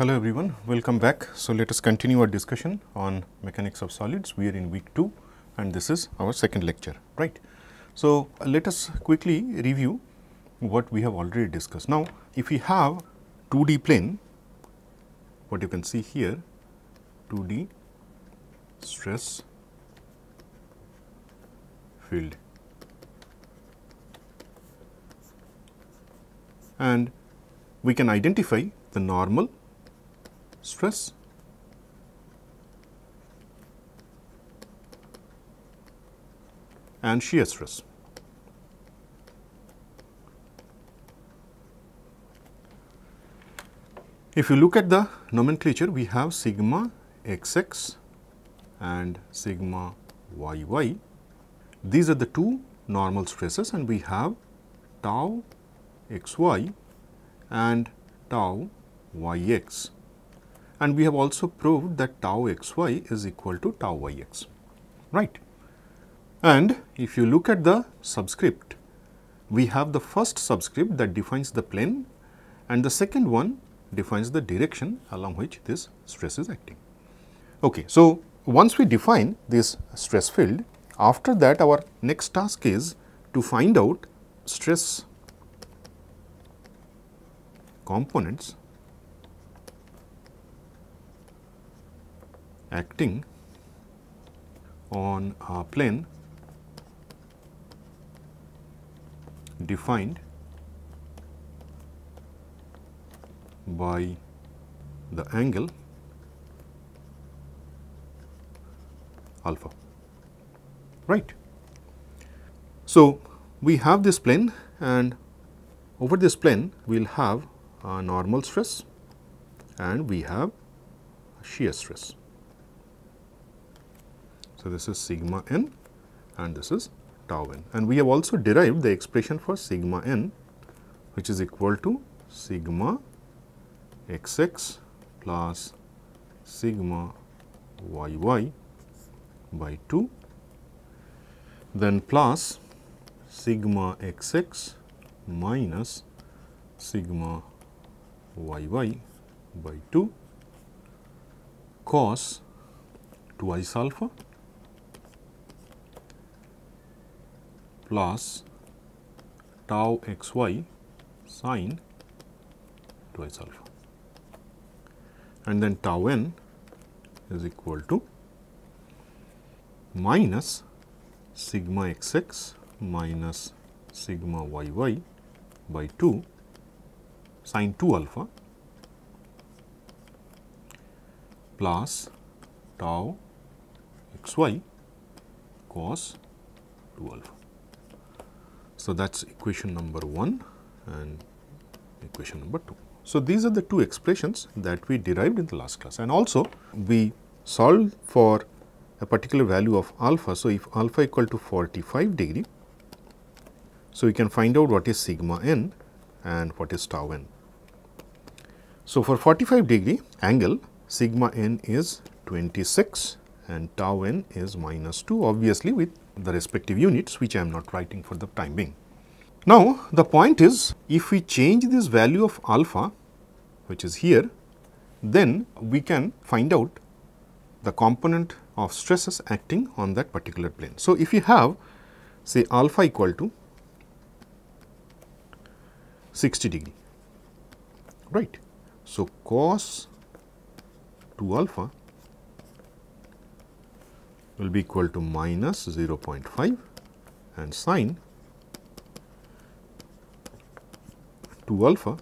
Hello everyone, welcome back. So, let us continue our discussion on mechanics of solids. We are in week 2 and this is our second lecture, right. So, let us quickly review what we have already discussed. Now, if we have 2D plane, what you can see here 2D stress field and we can identify the normal stress and shear stress. If you look at the nomenclature, we have sigma xx and sigma yy. These are the two normal stresses and we have tau xy and tau yx and we have also proved that tau xy is equal to tau yx, right. And if you look at the subscript, we have the first subscript that defines the plane and the second one defines the direction along which this stress is acting. Okay. So, once we define this stress field, after that our next task is to find out stress components acting on a plane defined by the angle alpha right. So, we have this plane and over this plane we will have a normal stress and we have a shear stress. So, this is sigma n and this is tau n. And we have also derived the expression for sigma n which is equal to sigma x x plus sigma y y by 2 then plus sigma x x minus sigma y y by 2 cos twice alpha plus tau x y sine twice alpha and then tau n is equal to minus sigma x x minus sigma y y by 2 sine 2 alpha plus tau x y cos 2 alpha. So, that is equation number 1 and equation number 2. So, these are the two expressions that we derived in the last class and also we solved for a particular value of alpha. So, if alpha equal to 45 degree, so we can find out what is sigma n and what is tau n. So, for 45 degree angle sigma n is 26 and tau n is minus 2 obviously with the respective units which I am not writing for the time being. Now, the point is if we change this value of alpha which is here, then we can find out the component of stresses acting on that particular plane. So, if you have say alpha equal to 60 degree, right. So, cos 2 alpha will be equal to minus 0.5 and sine 2 alpha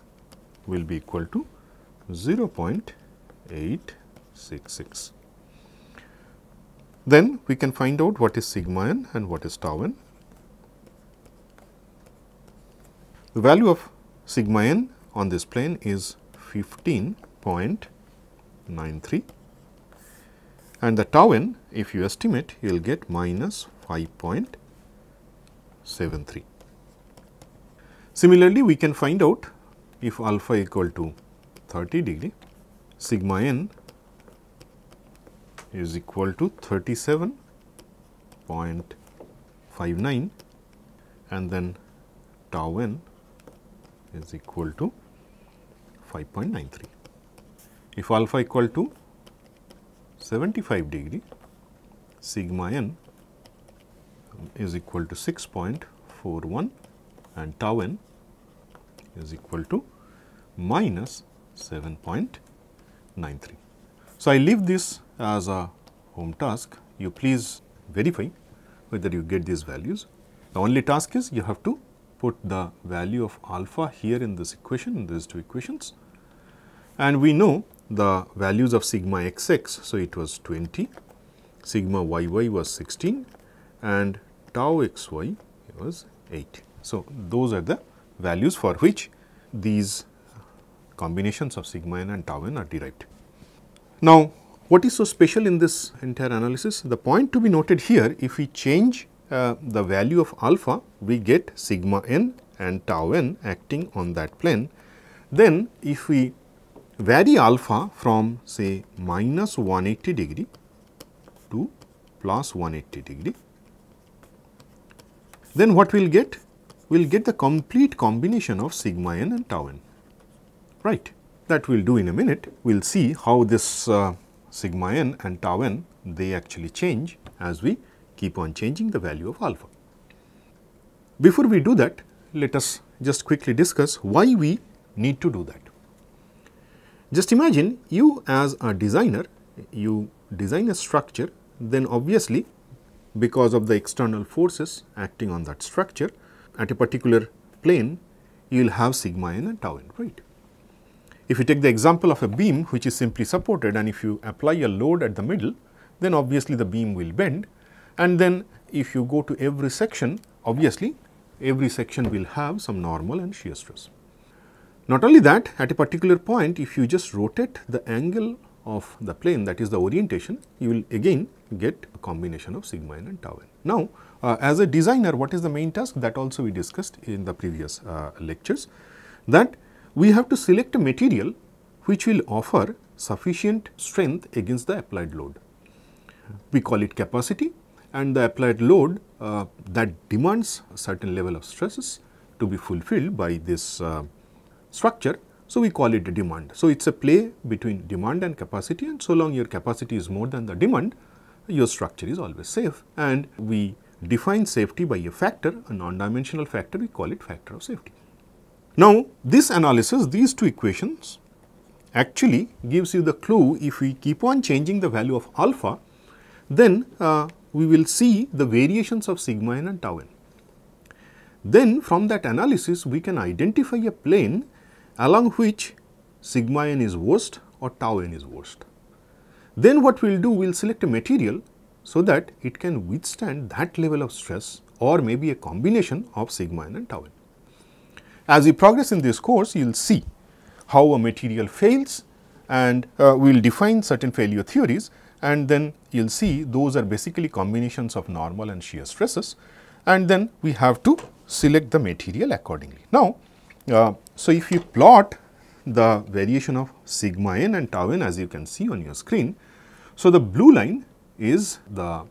will be equal to 0.866. Then we can find out what is sigma n and what is tau n. The value of sigma n on this plane is 15.93 and the tau n if you estimate you will get minus 5.73. Similarly, we can find out if alpha equal to 30 degree, sigma n is equal to 37.59 and then tau n is equal to 5.93. if alpha equal to 75 degree, sigma n is equal to 6.41 and tau n is equal to minus 7.93. So, I leave this as a home task, you please verify whether you get these values. The only task is you have to put the value of alpha here in this equation, in these two equations and we know the values of sigma xx. So, it was 20, sigma yy was 16 and tau xy was 8. So, those are the values for which these combinations of sigma n and tau n are derived. Now, what is so special in this entire analysis? The point to be noted here, if we change uh, the value of alpha, we get sigma n and tau n acting on that plane. Then, if we vary alpha from say minus 180 degree to plus 180 degree, then what we will get? We will get the complete combination of sigma n and tau n, right. That we will do in a minute. We will see how this uh, sigma n and tau n they actually change as we keep on changing the value of alpha. Before we do that, let us just quickly discuss why we need to do that. Just imagine you as a designer, you design a structure, then obviously because of the external forces acting on that structure at a particular plane, you will have sigma n and tau n, right. If you take the example of a beam which is simply supported and if you apply a load at the middle, then obviously the beam will bend and then if you go to every section, obviously every section will have some normal and shear stress. Not only that, at a particular point, if you just rotate the angle of the plane that is the orientation, you will again get a combination of sigma n and tau n. Now, uh, as a designer, what is the main task that also we discussed in the previous uh, lectures that we have to select a material which will offer sufficient strength against the applied load. We call it capacity and the applied load uh, that demands a certain level of stresses to be fulfilled by this uh, structure. So, we call it demand. So, it is a play between demand and capacity and so long your capacity is more than the demand, your structure is always safe and we define safety by a factor, a non-dimensional factor, we call it factor of safety. Now, this analysis, these two equations actually gives you the clue if we keep on changing the value of alpha, then uh, we will see the variations of sigma n and tau n. Then from that analysis, we can identify a plane along which sigma n is worst or tau n is worst. Then what we will do, we will select a material so that it can withstand that level of stress or maybe a combination of sigma n and tau n. As we progress in this course, you will see how a material fails and uh, we will define certain failure theories and then you will see those are basically combinations of normal and shear stresses and then we have to select the material accordingly. Now, uh, so if you plot the variation of sigma n and tau n as you can see on your screen. So, the blue line is the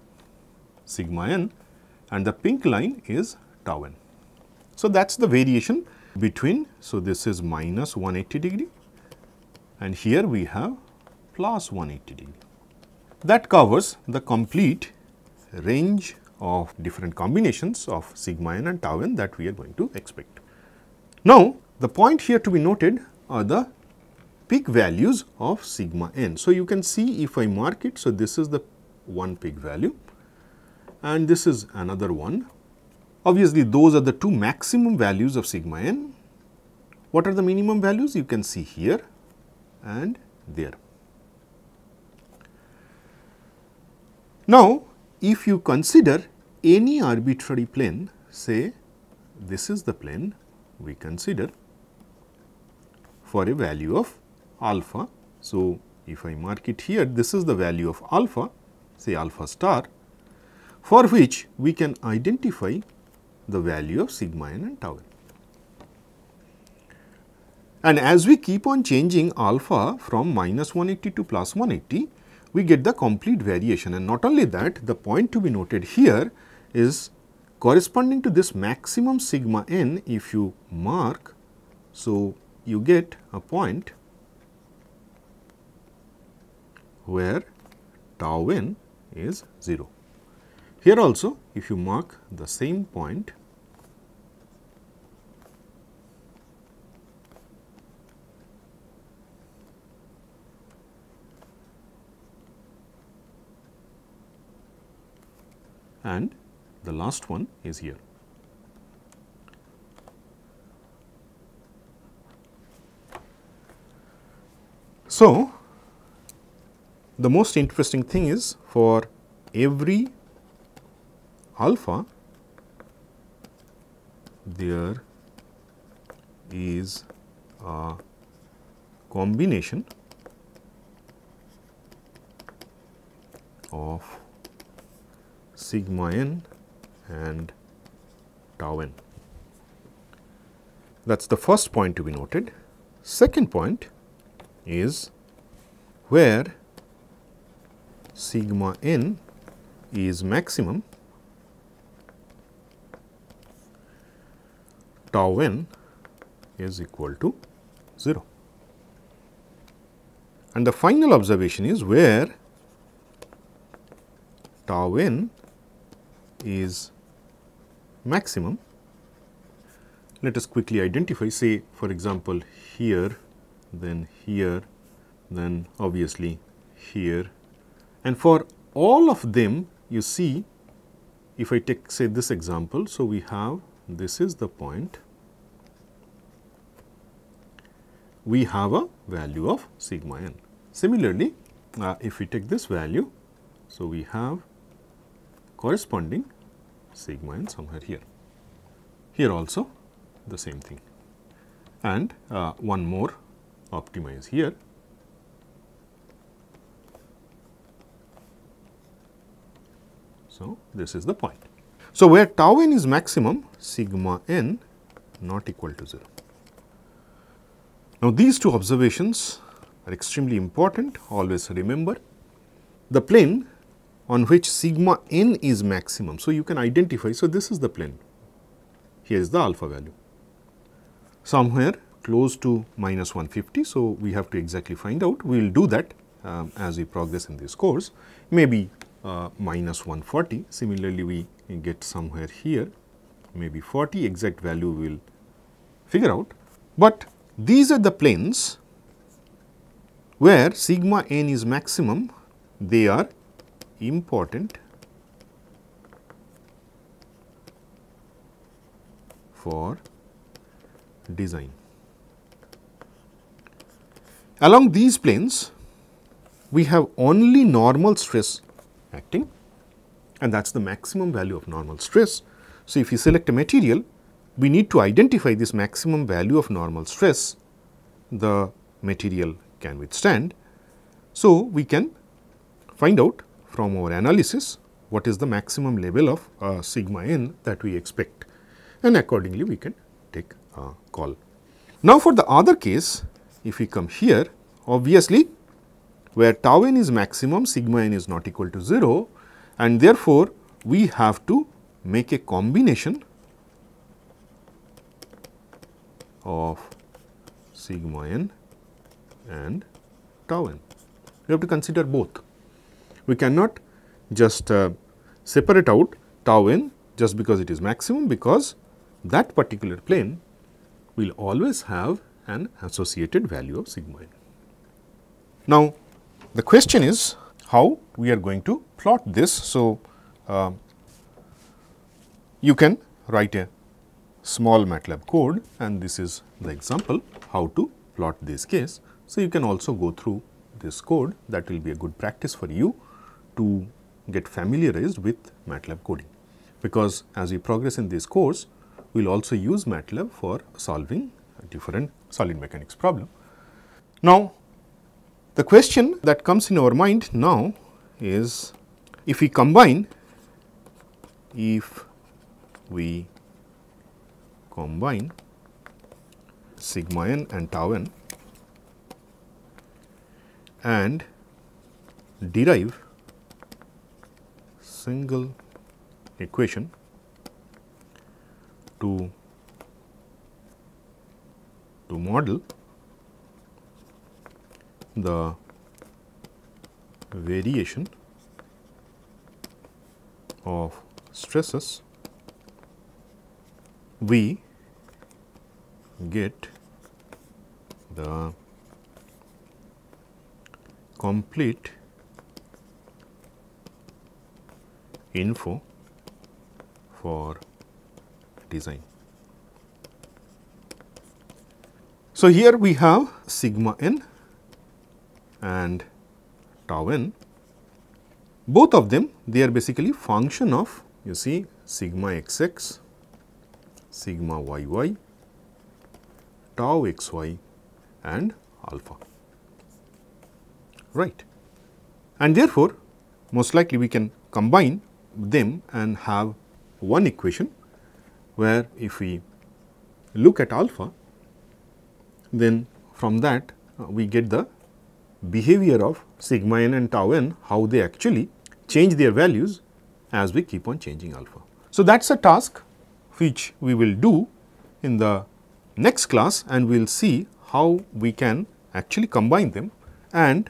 sigma n and the pink line is tau n. So, that is the variation between, so this is minus 180 degree and here we have plus 180 degree. That covers the complete range of different combinations of sigma n and tau n that we are going to expect. Now, the point here to be noted are the peak values of sigma n. So, you can see if I mark it, so this is the one peak value and this is another one. Obviously, those are the two maximum values of sigma n. What are the minimum values? You can see here and there. Now, if you consider any arbitrary plane, say this is the plane we consider for a value of alpha. So, if I mark it here, this is the value of alpha, say alpha star, for which we can identify the value of sigma n and tau n. And as we keep on changing alpha from minus 180 to plus 180, we get the complete variation and not only that the point to be noted here is corresponding to this maximum sigma n if you mark. So, you get a point where tau n is 0. Here also if you mark the same point and the last one is here. So, the most interesting thing is for every alpha there is a combination of sigma n and tau n. That is the first point to be noted. Second point is where sigma n is maximum, tau n is equal to 0. And the final observation is where tau n is maximum. Let us quickly identify say for example, here then here then obviously here and for all of them you see if I take say this example. So, we have this is the point we have a value of sigma n. Similarly, uh, if we take this value, so we have corresponding sigma n somewhere here. Here also the same thing and uh, one more optimize here So, this is the point. So, where tau n is maximum sigma n not equal to 0. Now, these two observations are extremely important always remember the plane on which sigma n is maximum. So, you can identify. So, this is the plane here is the alpha value somewhere close to minus 150. So, we have to exactly find out we will do that um, as we progress in this course maybe uh, minus 140. Similarly, we get somewhere here maybe 40 exact value we will figure out, but these are the planes where sigma n is maximum they are important for design. Along these planes, we have only normal stress acting and that is the maximum value of normal stress. So, if you select a material, we need to identify this maximum value of normal stress the material can withstand. So, we can find out from our analysis what is the maximum level of uh, sigma n that we expect and accordingly we can take a call. Now, for the other case if we come here obviously where tau n is maximum sigma n is not equal to 0 and therefore, we have to make a combination of sigma n and tau n. We have to consider both. We cannot just uh, separate out tau n just because it is maximum because that particular plane will always have an associated value of sigma n. Now, the question is how we are going to plot this. So, uh, you can write a small MATLAB code and this is the example how to plot this case. So, you can also go through this code that will be a good practice for you to get familiarized with MATLAB coding, because as we progress in this course, we will also use MATLAB for solving different solid mechanics problem. Now, the question that comes in our mind now is if we combine, if we combine sigma n and tau n and derive single equation to to model the variation of stresses, we get the complete info for design. So, here we have sigma n and tau n both of them they are basically function of you see sigma x x, sigma y y, tau x y and alpha right. And therefore, most likely we can combine them and have one equation where if we look at alpha then from that uh, we get the behavior of sigma n and tau n how they actually change their values as we keep on changing alpha. So, that is a task which we will do in the next class and we will see how we can actually combine them and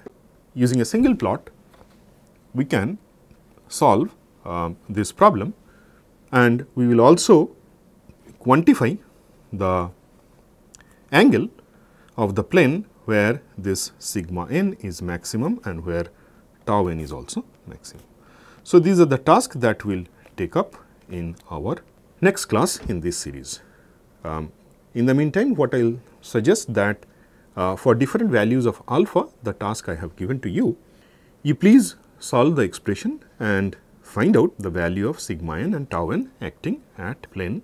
using a single plot we can solve uh, this problem and we will also quantify the angle of the plane where this sigma n is maximum and where tau n is also maximum. So, these are the tasks that we will take up in our next class in this series. Um, in the meantime, what I will suggest that uh, for different values of alpha, the task I have given to you, you please solve the expression and find out the value of sigma n and tau n acting at plane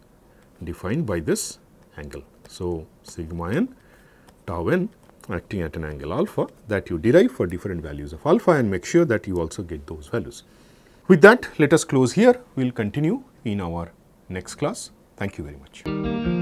defined by this angle. So, sigma n tau n acting at an angle alpha that you derive for different values of alpha and make sure that you also get those values. With that, let us close here. We will continue in our next class. Thank you very much.